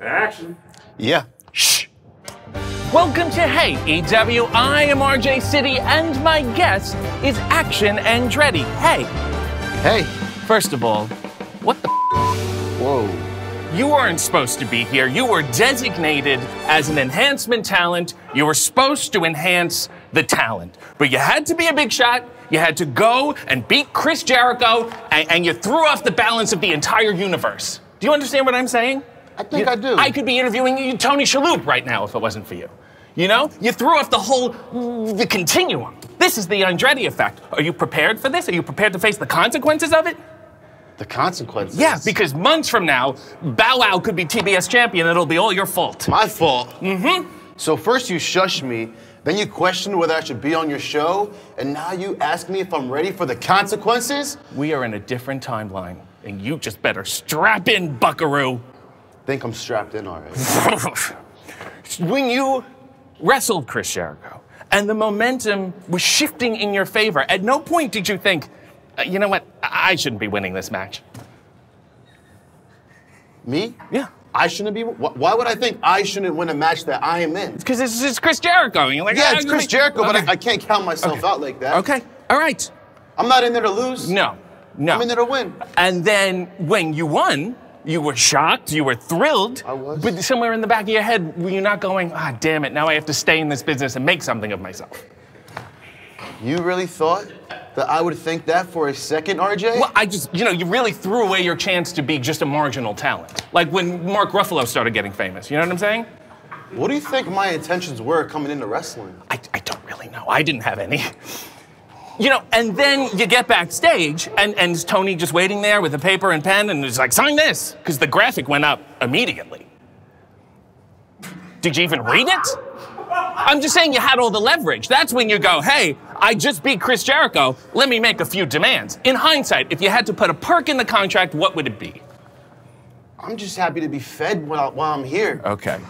Action. Yeah. Shh. Welcome to Hey EW. I am RJ City, and my guest is Action Andretti. Hey, Hey. first of all, what the? Whoa. You weren't supposed to be here. You were designated as an enhancement talent. You were supposed to enhance the talent, but you had to be a big shot. You had to go and beat Chris Jericho, and, and you threw off the balance of the entire universe. Do you understand what I'm saying? I think You- I do. I could be interviewing you, Tony Shalhoub right now if it wasn't for you. You know, you threw off the whole the continuum. This is the Andretti effect. Are you prepared for this? Are you prepared to face the consequences of it? the consequences. Yeah, because months from now, Bow Wow could be TBS champion. It'll be all your fault. my fault. Mm-hmm. So first you shush me, then you question whether I should be on your show, and now you ask me if I'm ready for the consequences? We are in a different timeline, and you just better strap in, Buckaroo. Think I'm strapped in already. when you wrestled Chris Jericho and the momentum was shifting in your favor, at no point did you think, "Uh, you know what, I shouldn't be winning this match. me? Yeah. I shouldn't be. Why would I think I shouldn't win a match that I am in? Because this is Chris Jericho. And you're like, Yeah, "Ah, it's Chris me-" Jericho, but I, I can't count myself Okay. out like that. Okay, all right. I'm not in there to lose. No, no. I'm in there to win. And then when you won, you were shocked, you were thrilled. I was. But somewhere in the back of your head, were you not going, ah, damn it, now I have to stay in this business and make something of myself? You really thought that I would think that for a second, RJ? Well, I just, you know, you really threw away your chance to be just a marginal talent. Like when Mark Ruffalo started getting famous. You know what I'm saying? What do you think my intentions were coming into wrestling? I, I don't really know. I didn't have any. You know, and then you get backstage, and, and Tony just waiting there with a paper and pen, and he's like, sign this, because the graphic went up immediately. Did you even read it? I'm just saying you had all the leverage. That's when you go, hey, I just beat Chris Jericho. Let me make a few demands. In hindsight, if you had to put a perk in the contract, what would it be? I'm just happy to be fed while, while I'm here. Okay.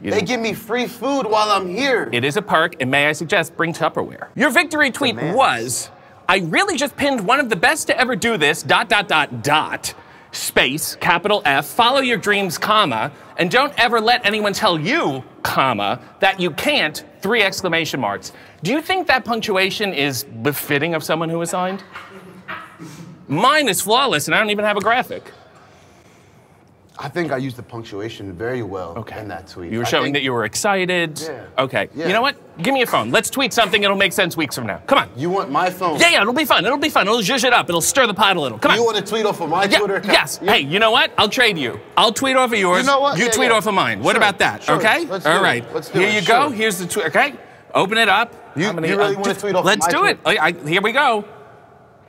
You They didn't- give me free food while I'm here. It is a perk, and may I suggest bring Tupperware. Your victory tweet Demands. was I really just pinned one of the best to ever do this, dot, dot, dot, dot, space, capital F, follow your dreams, comma, and don't ever let anyone tell you, comma, that you can't, three exclamation marks. Do you think that punctuation is befitting of someone who is signed? Mine is flawless, and I don't even have a graphic. I think I used the punctuation very well Okay. in that tweet. You were I showing think- that you were excited. Yeah. Okay. Yeah. You know what? Give me your phone. Let's tweet something. It'll make sense weeks from now. Come on. You want my phone? Yeah, yeah, it'll be fun. It'll be fun. It'll zhuzh it up. It'll stir the pot a little. Come on. You want to tweet off of my yeah, Twitter? yes. Yeah. Hey, you know what? I'll trade you. I'll tweet off of yours. You know what? You tweet off of mine. What about that? sure. Okay. Let's All it. Let's do Here it. you go. Here's the tweet. Okay. Open it up. You- gonna- you really uh, wanna tweet off Let's do it. I, I, here we go.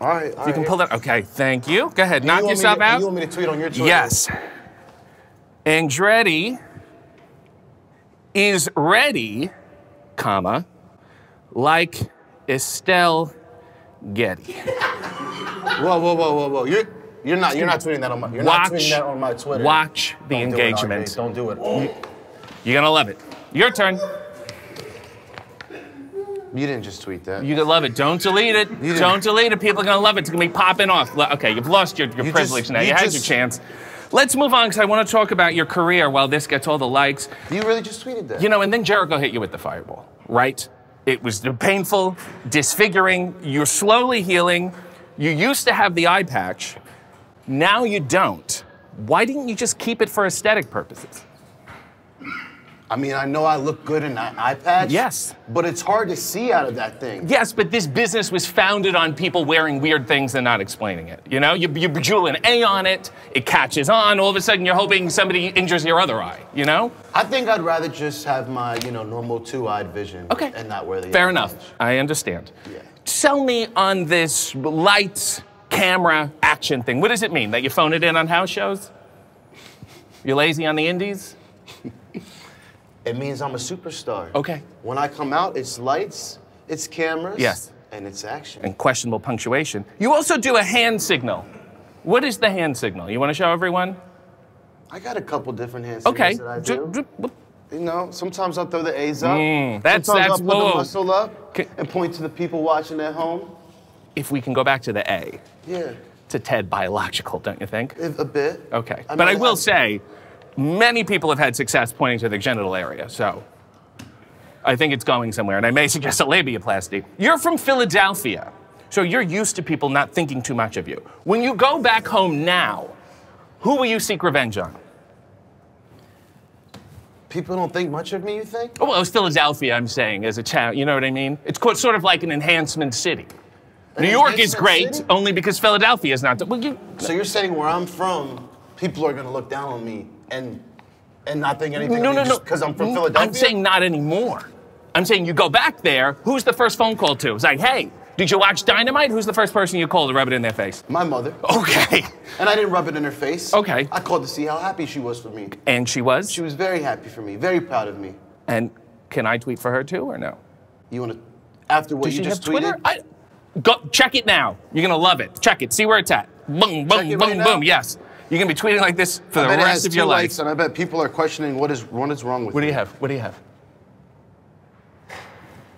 All right. All You can pull that. Okay. Thank you. Go ahead. You Knock want yourself to- out. You want me to tweet on your Twitter? Yes. Andretti is ready, comma, like Estelle Getty. Whoa, whoa, whoa, whoa, whoa. You're you're not you're not tweeting that on my you're Watch, not tweeting that on my Twitter. watch the Don't do engagement. RJ. Don't do it. You're gonna love it. Your turn. You didn't just tweet that. You're gonna love it. Don't delete it. Don't delete it. People are gonna love it. It's gonna be popping off. Okay, you've lost your, your You privilege just- now. You, you had just- your chance. Let's move on because I want to talk about your career while this gets all the likes. you really just tweeted that. You know, and then Jericho hit you with the fireball, right? It was painful, disfiguring. You're slowly healing. You used to have the eye patch. Now you don't. Why didn't you just keep it for aesthetic purposes? I mean, I know I look good in that eye patch. Yes. But it's hard to see out of that thing. Yes, but this business was founded on people wearing weird things and not explaining it. You know, you, you bejewel an A on it, it catches on. All of a sudden, you're hoping somebody injures your other eye. You know? I think I'd rather just have my, you know, normal two-eyed vision. Okay. And not wear the Fair enough. patch. I understand. Yeah. Sell me on this lights, camera, action thing. What does it mean? That you phone it in on house shows? You're lazy on the indies? It means I'm a superstar. Okay. When I come out, it's lights, it's cameras. Yes. And it's action. And questionable punctuation. You also do a hand signal. What is the hand signal? You want to show everyone? I got a couple different hand Okay. signals that I do. You know, sometimes I'll throw the A's up. Mm, that's- sometimes that's- I'll put whoa, the muscle up and point to the people watching at home. If we can go back to the A, Yeah, To Ted biological, don't you think? if- a bit. Okay. I but mean, I will say, many people have had success pointing to the genital area. So I think it's going somewhere, and I may suggest a labiaplasty. You're from Philadelphia, so you're used to people not thinking too much of you. When you go back home now, who will you seek revenge on? People don't think much of me, you think? Oh, well, it's Philadelphia, I'm saying, as a town. You know what I mean? It's sort of like an enhancement city. New York is great city? only because Philadelphia is not. Well, you, So you're saying where I'm from, people are gonna look down on me and and not think anything no, no, no. because I'm from Philadelphia? I'm saying not anymore. I'm saying you go back there. Who's the first phone call to? It's like, hey, did you watch Dynamite? Who's the first person you called to rub it in their face? my mother. Okay. And I didn't rub it in her face. Okay. I called to see how happy she was for me. And she was. She was very happy for me, very proud of me. And can I tweet for her too, or no? You wanna after what Does you she just have Twitter? I, go check it now. You're gonna love it. Check it. See where it's at. Boom, boom, boom, right boom. Yes. You're gonna be tweeting like this for the rest of your life. likes, and I bet people are questioning what is what is wrong with you. What do me. you have? What do you have?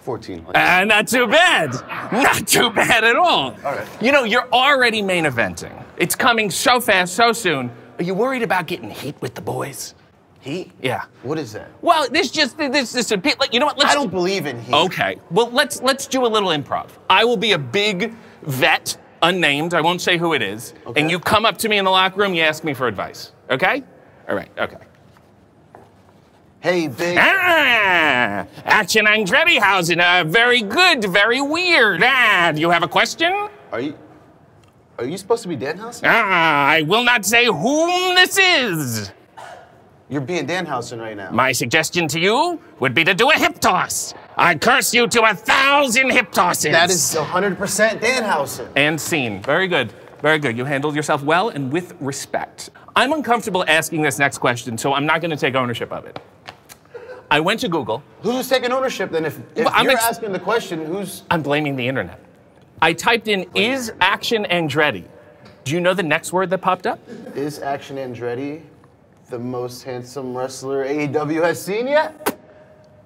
14 likes. Uh, not too bad. Not too bad at all. All right. You know, you're already main eventing. It's coming so fast, so soon. Are you worried about getting heat with the boys? Heat? Yeah. What is that? Well, this just this this a bit like you know what? Let's I don't believe in heat. Okay. Well, let's let's do a little improv. I will be a big vet, unnamed. I won't say who it is. Okay. And you come up to me in the locker room. You ask me for advice. Okay? All right. Okay. Hey, big. Ah, Action Andretti Hausen. Uh, very good. Very weird. Ah, do you have a question? Are you are you supposed to be Danhausen? Ah, I will not say whom this is. You're being Danhausen right now. My suggestion to you would be to do a hip toss. I curse you to a thousand hip tosses. that is 100% Danhausen. And scene. Very good. Very good. You handled yourself well and with respect. I'm uncomfortable asking this next question, so I'm not going to take ownership of it. I went to Google. Who's taking ownership then? If, if Well, I'm you're asking the question, who's I'm blaming the internet. I typed in, is Action Andretti? Do you know the next word that popped up? is Action Andretti the most handsome wrestler AEW has seen yet?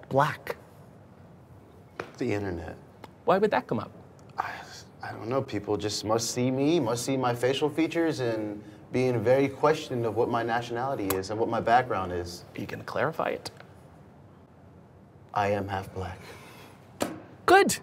Black. The internet. Why would that come up? I, I don't know. People just must see me, must see my facial features, and being very questioned of what my nationality is and what my background is. Are you going to clarify it? I am half black. Good.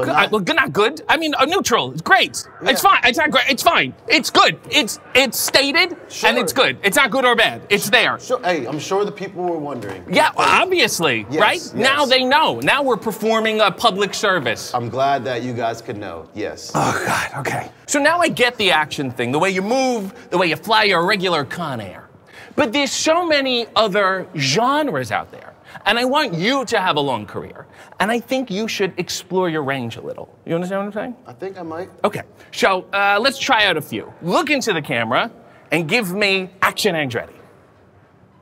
But Good. not, I- well, good- not good. I mean, uh, neutral. It's great. It's fine. It's not great. It's fine. It's good. It's it's stated Sure. and it's good. It's not good or bad. It's there. Sure, hey, I'm sure the people were wondering. Yeah, well, obviously, Yes, right? yes. Now they know. Now we're performing a public service. I'm glad that you guys could know. Yes. Oh God. Okay. So now I get the action thing, the way you move, the way you fly your regular Con Air. But there's so many other genres out there, and I want you to have a long career. And I think you should explore your range a little. You understand what I'm saying? I think I might. Okay. So uh, let's try out a few. Look into the camera and give me Action Andretti.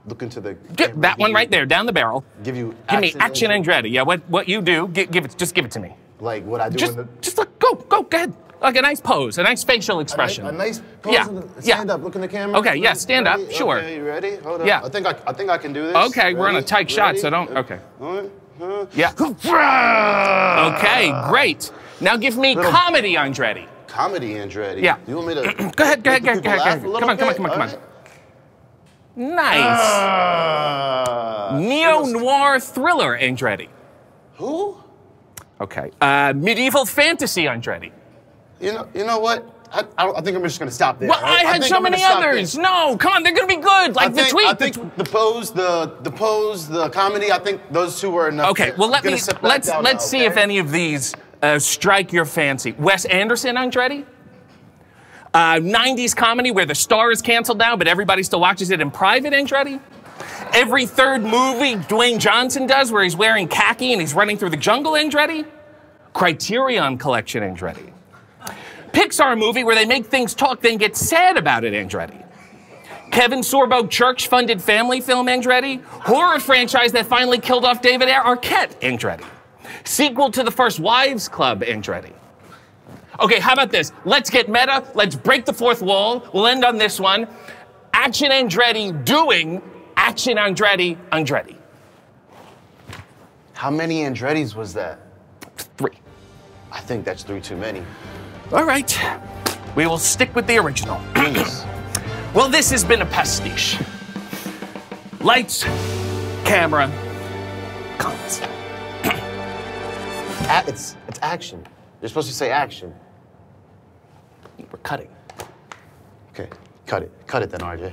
Look into the. Get that one right there, down the barrel. Give you. Give me Action Andretti. Yeah, what what you do? Give, give it. Just give it to me. Like what I do Just in the. just look. Go go. Go ahead. Like a nice pose, a nice facial A expression. nice, a nice pose. Yeah, the- yeah. Stand up. Look in the camera. Okay, yeah, Ready? stand up, sure. Okay, you ready? Hold on. Yeah. I think I, I think I can do this. Okay, we're on a Ready? tight shot, so don't- okay. Alright, huh? Yeah. Okay, great. Now give me Little- comedy, Andretti. Comedy, Andretti. Yeah. Do you want me to? Go ahead, go ahead, go ahead, go ahead, a Come on, come on, come on, come on. Nice. Ah. Neo noir thriller, Andretti. Who? Okay. Uh, medieval fantasy, Andretti. You know. You know what? I, I, think I'm just gonna stop there. Well, alright? I had so I'm many others. No, come on, they're gonna be good. Like I think, the tweet. I the think tw- the pose, the the pose, the comedy. I think those two were enough. okay, well let me let's let's now, see if any of these uh, strike your fancy. Wes Anderson, Andretti. Uh, 90s comedy where the star is canceled now, but everybody still watches it in private, Andretti. Every third movie Dwayne Johnson does where he's wearing khaki and he's running through the jungle, Andretti. Criterion Collection, Andretti. Pixar movie where they make things talk, then get sad about it, Andretti. Kevin Sorbo church funded family film, Andretti. Horror franchise that finally killed off David Arquette, Andretti. Sequel to the first Wives Club, Andretti. Okay, how about this? Let's get meta. Let's break the fourth wall. We'll end on this one. Action Andretti doing Action Andretti Andretti. How many Andrettis was that? Three. I think that's three too many. All right. We will stick with the original. Well, this has been a pastiche. Lights, camera, commas. A- it's it's action. You're supposed to say action. We're cutting. Okay, cut it. Cut it then, RJ.